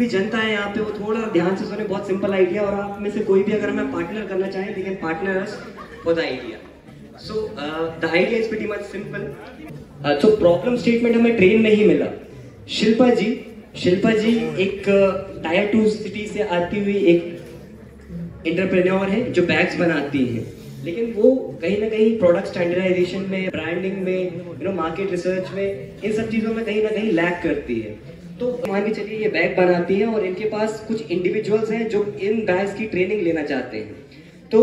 भी जनता है यहाँ पे, वो थोड़ा ध्यान से सुने, बहुत सिंपल आइडिया और आप में से कोई भी अगर हमें पार्टनर करना चाहे they can partner idea so the idea is pretty much simple so problem statement हमें ट्रेन में ही मिला। शिल्पा जी शिल्पा जी एक टायर टू सिटी से आती हुई एक इंटरप्रेन्योर है, जो बैग्स बनाती है। लेकिन वो कहीं ना कहीं प्रोडक्ट स्टैंडर्डाइजेशन में ब्रांडिंग में यू नो मार्केट रिसर्च में, इन सब चीज़ों में कहीं ना कहीं लैक करती है। तो मान के चलिए ये बैग बनाती है और इनके पास कुछ इंडिविजुअल्स हैं जो इन बैग्स की ट्रेनिंग लेना चाहते हैं। तो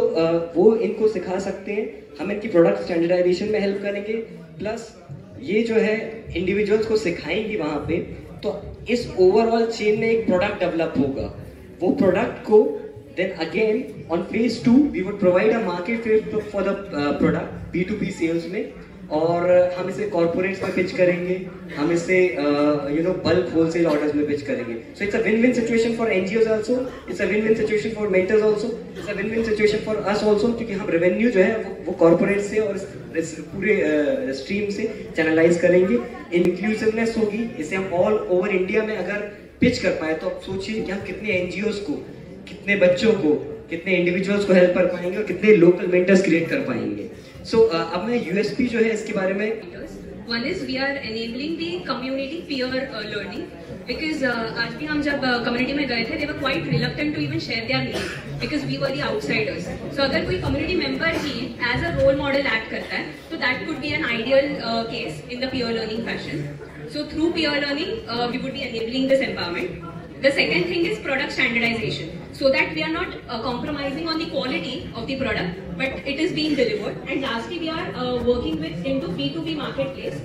वो इनको सिखा सकते हैं। हम इनकी प्रोडक्ट स्टैंडर्डाइजेशन में हेल्प करेंगे। प्लस ये जो है इंडिविजुअल्स को सिखाएँगी वहाँ पे। तो इस ओवरऑल चेन में एक प्रोडक्ट डेवलप होगा। वो प्रोडक्ट को then again on phase two we would provide a market for the product B to B sales में। और हम इसे कॉर्पोरेट्स में पिच करेंगे हम इसे you know bulk wholesale orders में पिच करेंगे. So it's a win win situation for NGOs also it's a win win situation for mentors also it's a win win situation for us also क्योंकि हम revenue जो है वो, corporate से और पूरे स्ट्रीम uh, से चैनलाइज करेंगे. इंक्लूसिवनेस होगी इसे हम ऑल ओवर इंडिया में अगर पिच कर पाए तो आप सोचिए कि हम कितने एनजीओज को कितने बच्चों को कितने इंडिविजुअल्स को हेल्प कर पाएँगे और कितने लोकल मेंटर्स क्रिएट कर पाएँगे. सो uh, अब मैं यूएसपी जो है इसके बारे में one is we are enabling the community peer learning because आज भी हम जब कम्युनिटी में गए थे they were quite reluctant to even share their name because we were the outsiders so अगर कोई community member he as a role model act करता है तो that could be an ideal case in the peer learning fashion so through peer learning we would be enabling this empowerment the second thing is product standardization so that we are not uh, compromising on the quality of the product but it is being delivered. And lastly we are uh, working with into B2B marketplace